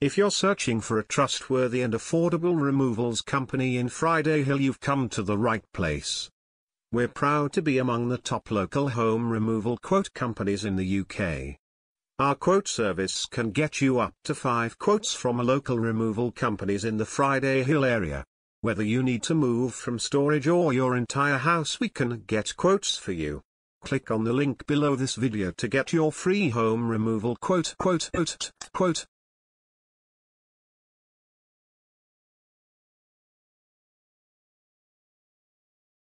If you're searching for a trustworthy and affordable removals company in Friday Hill you've come to the right place. We're proud to be among the top local home removal quote companies in the UK. Our quote service can get you up to 5 quotes from local removal companies in the Friday Hill area. Whether you need to move from storage or your entire house we can get quotes for you. Click on the link below this video to get your free home removal quote quote quote quote.